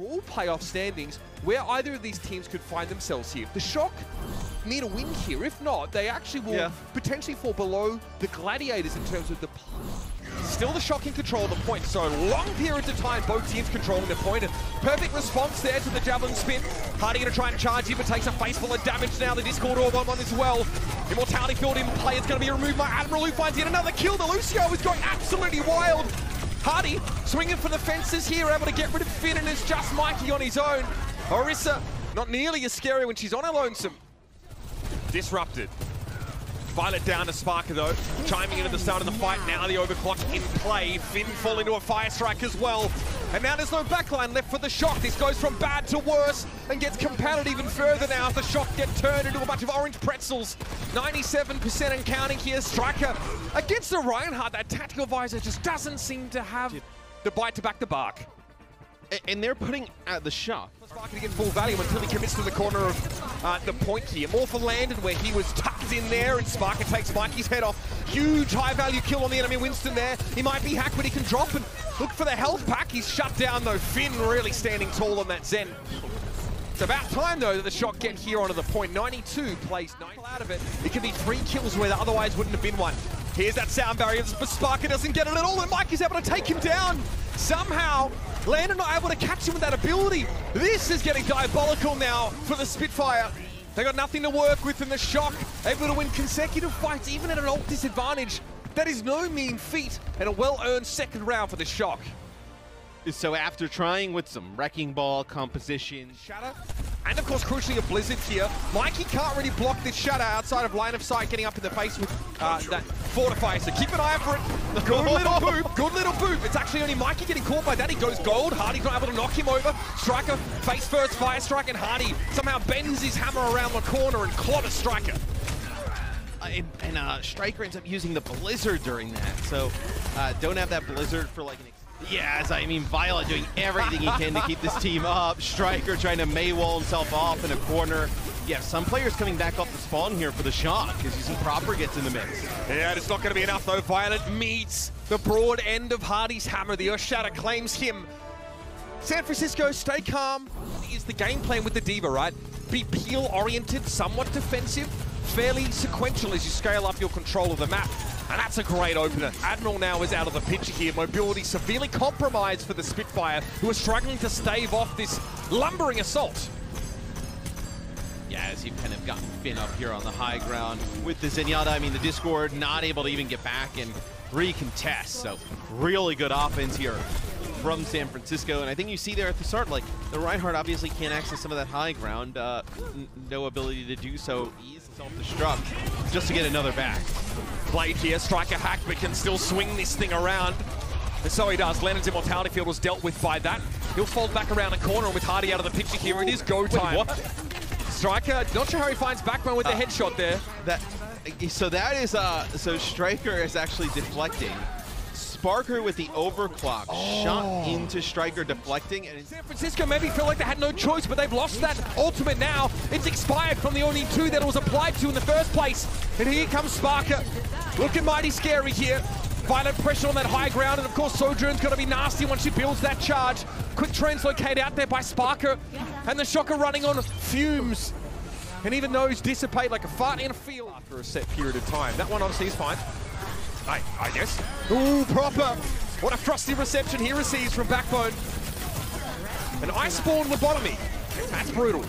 overall playoff standings where either of these teams could find themselves here. The Shock need a win here. If not, they actually will Yeah. potentially fall below the Gladiators in terms of the Still the Shock in control of the point, so long periods of time, both teams controlling the point. And perfect response there to the Javelin spin. Hardy gonna try and charge him, but takes a face full of damage now. The Discord Orb on one as well. Immortality field in play, it's gonna be removed by Admiral, who finds yet another kill. The Lucio is going absolutely wild. Hardy swinging for the fences here, able to get rid of Finn, and it's just Mikey on his own. Orisa, not nearly as scary when she's on her lonesome. Disrupted. Violet down to Sparker though, chiming into the start of the fight. Now the overclock in play. Finn fall into a fire strike as well. And now there's no backline left for the Shock. This goes from bad to worse and gets compounded even further now as the Shock get turned into a bunch of orange pretzels. 97% and counting here. Striker against the Reinhardt. That tactical visor just doesn't seem to have the bite to back the bark. And they're putting at the Shock. Sparker to get full value until he commits to the corner of uh, the point here. More for Landon where he was tucked in there and Sparker takes Mikey's head off. Huge high value kill on the enemy Winston there. He might be hacked but he can drop and look for the health pack. He's shut down though. Finn really standing tall on that Zen. It's about time though that the Shock get here onto the point. 92 plays 9 out of it. It could be three kills where there otherwise wouldn't have been one. Here's that sound barrier, but Sparker doesn't get it at all, and Mike is able to take him down. Somehow, Landon not able to catch him with that ability. This is getting diabolical now for the Spitfire. They got nothing to work with in the shock, able to win consecutive fights even at an ult disadvantage. That is no mean feat, and a well-earned second round for the shock. So after trying with some Wrecking Ball composition, Shatter, and of course, crucially, a Blizzard here. Mikey can't really block this Shatter outside of line of sight, getting up in the face with uh, that Fortify. So keep an eye out for it. Good little boop, good little boop. It's actually only Mikey getting caught by that. He goes gold. Hardy's not able to knock him over. Striker, face first, fire strike, and Hardy somehow bends his hammer around the corner and clobbers Striker. Uh, and, uh, Striker ends up using the Blizzard during that. So uh, don't have that Blizzard for like an. Yes, I mean Violet doing everything he can to keep this team up. Striker trying to Mei wall himself off in a corner. Yeah, some players coming back off the spawn here for the Shock because you see Proper gets in the mix. Yeah, it's not going to be enough though. Violet meets the broad end of Hardy's hammer. The Earth Shatter claims him. San Francisco, stay calm. Is the game plan with the D.Va, right? Be peel-oriented, somewhat defensive, fairly sequential as you scale up your control of the map. And that's a great opener. Admiral now is out of the picture here. Mobility severely compromised for the Spitfire, who are struggling to stave off this lumbering assault. Yeah, as you've kind of gotten Finn up here on the high ground with the Zenyatta. I mean, the Discord not able to even get back and recontest. So really good offense here from San Francisco. And I think you see there at the start, like the Reinhardt obviously can't access some of that high ground. Uh, no ability to do so. He's self-destruct just to get another back. Blade here, striker hack, but can still swing this thing around. And so he does. Lennon's immortality field was dealt with by that. He'll fold back around the corner, and with Hardy out of the picture here, it is go time. what? Striker, not sure how he finds backbone with the headshot there. That so that is uh so Striker is actually deflecting. Sparker with the overclock shot oh. into Striker deflecting and San Francisco maybe feel like they had no choice, but they've lost that ultimate now. It's expired from the only two that it was applied to in the first place. And here comes Sparker. Looking mighty scary here. Violent pressure on that high ground, and of course Sojourn's got to be nasty once she builds that charge. Quick translocate out there by Sparker, and the Shocker running on fumes. And even those dissipate like a fart in a field after a set period of time. That one honestly is fine. I, I guess. Ooh, proper. What a frosty reception he receives from Backbone. An ice spawn lobotomy. That's brutal.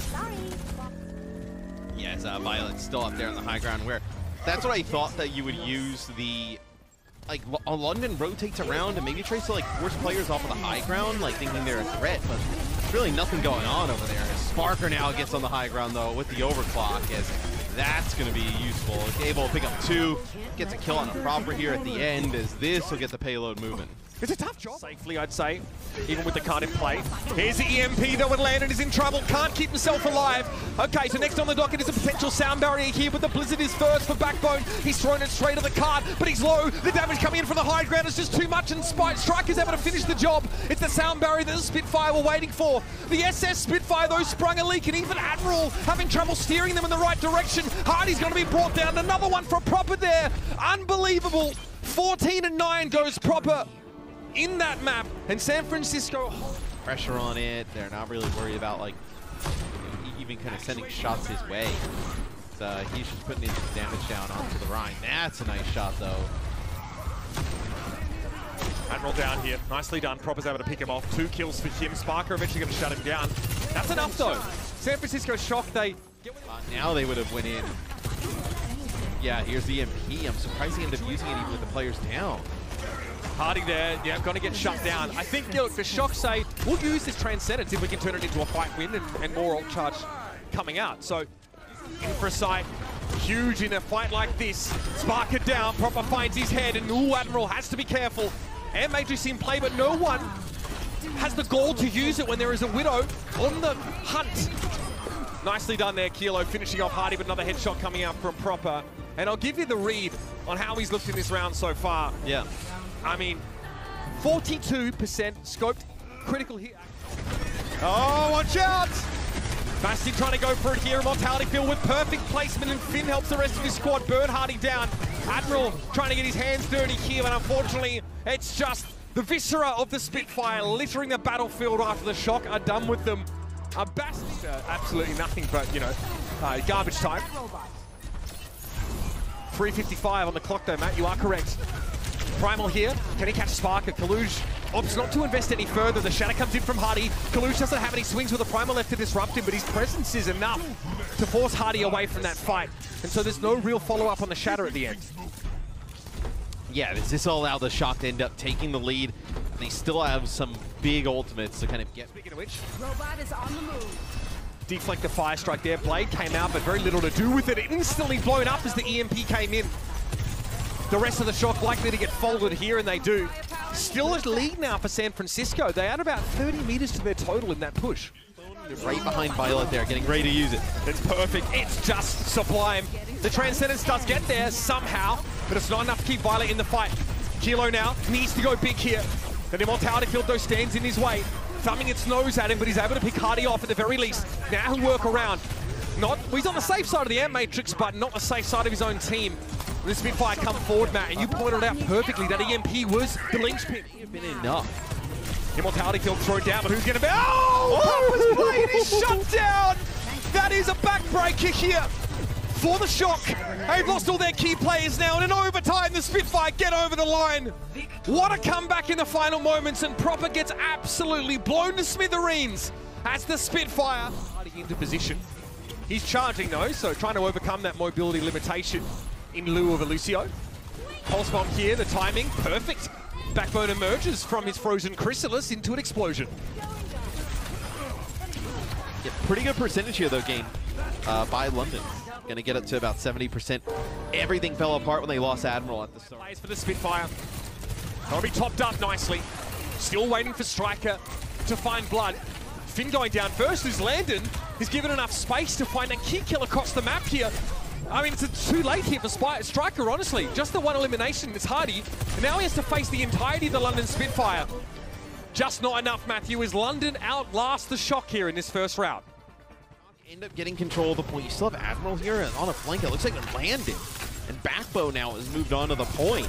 yes, uh, Violet's still up there on the high ground where that's what I thought that you would use the like Lo- uh, London rotates around and maybe tries to like force players off of the high ground, like thinking they're a threat, but there's really nothing going on over there. Sparker now gets on the high ground though with the overclock as that's going to be useful. Able to pick up two, gets a kill on a proper here at the end as this will get the payload moving. It's a tough job. Safely, I'd say, even with the card in play. Here's the EMP, though, and Landon is in trouble. Can't keep himself alive. Okay, so next on the docket is a potential sound barrier here, but the Blizzard is first for Backbone. He's thrown it straight at the card, but he's low. The damage coming in from the high ground is just too much, and Spike Striker's able to finish the job. It's the sound barrier that the Spitfire were waiting for. The SS Spitfire, though, sprung a leak, and even Admiral having trouble steering them in the right direction. Hardy's going to be brought down. Another one for Proper there. Unbelievable. 14 and 9 goes Proper in that map, and San Francisco pressure on it. They're not really worried about like even kind of sending shots his way. So he's just putting his damage down onto the Rein. That's a nice shot though. Admiral down here. Nicely done. Proper's able to pick him off. Two kills for him. Sparker eventually going to shut him down. That's enough, though. San Francisco shocked. They Uh, now they would have went in. Yeah, here's the EMP. I'm surprised he ended up using it even with the players down. Hardy there, yeah, going to get shut down. I think, you know, the Shock say, we'll use this Transcendence if we can turn it into a fight win and, and more ult charge coming out. So, Infra-Sight, huge in a fight like this. Sparker down, Proper finds his head, and ooh, Admiral has to be careful. And Matrix in play, but no one has the gall to use it when there is a Widow on the hunt. Nicely done there, Kilo, finishing off Hardy, but another headshot coming out from Proper. And I'll give you the read on how he's looked in this round so far. Yeah. I mean, 42% scoped critical hit. Oh, watch out! Bastion trying to go for it here. Mortality Field with perfect placement, and Finn helps the rest of his squad burn Hardy down. Admiral trying to get his hands dirty here, but unfortunately, it's just the viscera of the Spitfire littering the battlefield after the shock are done with them. A Bastion, uh, absolutely nothing but, you know, uh, garbage time. 3.55 on the clock though, Matt, you are correct. Primal here. Can he catch Spark? Sparker? Kaluj opts not to invest any further. The Shatter comes in from Hardy. Kaluj doesn't have any swings with the Primal left to disrupt him, but his presence is enough to force Hardy away from that fight. And so there's no real follow-up on the Shatter at the end. Yeah, does this allow the Shock to end up taking the lead? And they still have some big ultimates to kind of get. Speaking of which, Robot is on the move. deflect the fire strike there. Blade came out, but very little to do with it. Instantly blown up as the EMP came in. The rest of the shock likely to get folded here, and they do. Still a lead now for San Francisco. They add about 30 meters to their total in that push. Right behind Violet there, getting ready to use it. It's perfect. It's just sublime. The Transcendence does get there somehow, but it's not enough to keep Violet in the fight. Kilo now needs to go big here. The Immortality Field, though, stands in his way, thumbing its nose at him, but he's able to pick Hardy off at the very least. Now he'll work around. Not, well, he's on the safe side of the Ant Matrix, but not the safe side of his own team. The Spitfire come forward, Matt, and you pointed out perfectly that EMP was the linchpin. Been enough. Immortality Field thrown down, but who's going to be? Oh! Papa's blade is shut down! That is a backbreaker here for the shock. They've lost all their key players now, and in overtime, the Spitfire get over the line. What a comeback in the final moments, and Proper gets absolutely blown to smithereens as the Spitfire into position. He's charging though, so trying to overcome that mobility limitation in lieu of Lucio. Pulse bomb here, the timing, perfect. Backbone emerges from his frozen chrysalis into an explosion. Yeah, pretty good percentage here though, game uh, by London. Gonna get up to about 70%. Everything fell apart when they lost Admiral at the start. Plays for the Spitfire. That'll be topped up nicely. Still waiting for Striker to find blood. Finn going down first is Landon. He's given enough space to find a key kill across the map here. I mean, it's too late here for Striker, honestly. Just the one elimination is Hardy. And now he has to face the entirety of the London Spitfire. Just not enough, Matthew, as London outlasts the shock here in this first round. End up getting control of the point. You still have Admiral here on a flank. It looks like they're landing. And Backbone now has moved on to the point.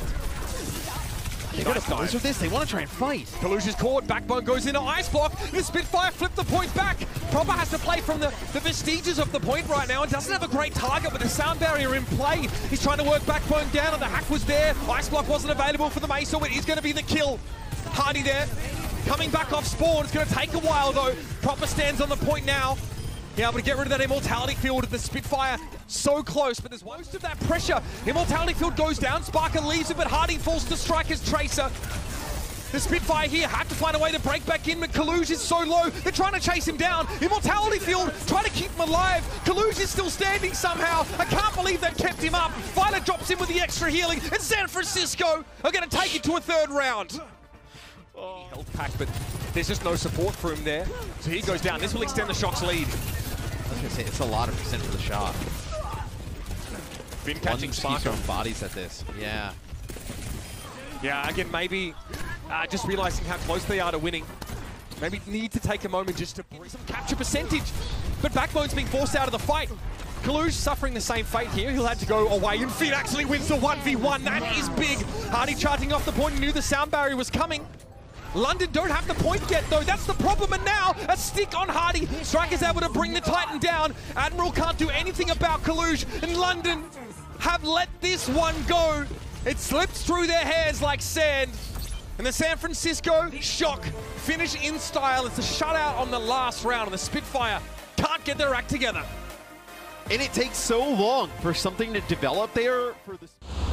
They got to close with this. They want to try and fight. Kalush's caught, Backbone goes into Ice Block, the Spitfire flip the point back. Proper has to play from the, the vestiges of the point right now and doesn't have a great target with the sound barrier in play. He's trying to work Backbone down and the hack was there. Ice Block wasn't available for the Mace, so it is going to be the kill. Hardy there, coming back off spawn. It's going to take a while though. Proper stands on the point now. Be able to get rid of that immortality field. The Spitfire so close, but there's most of that pressure. Immortality field goes down. Sparker leaves it, but Harding falls to strike his tracer. The Spitfire here have to find a way to break back in, but Kaluj is so low. They're trying to chase him down. Immortality Field trying to keep him alive. Kaluj is still standing somehow. I can't believe they've kept him up. Violet drops in with the extra healing, and San Francisco are going to take it to a third round. Oh. Health pack, but there's just no support for him there. So he goes down. This will extend the Shock's lead. I was going to say, it's a lot of percent for the Shock. Been catching Sparker. throwing bodies at this. Yeah. Yeah, again, maybe uh, just realizing how close they are to winning. Maybe need to take a moment just to bring some capture percentage. But Backbone's being forced out of the fight. Kaluj suffering the same fate here. He'll have to go away, and Finn actually wins the 1v1. That is big. Hardy charging off the point, knew the sound barrier was coming. London don't have the point yet, though. That's the problem. And now a stick on Hardy. Striker's able to bring the Titan down. Admiral can't do anything about Kalush. And London have let this one go. It slips through their hands like sand. And the San Francisco Shock finish in style. It's a shutout on the last round. And the Spitfire can't get their act together. And it takes so long for something to develop there for the.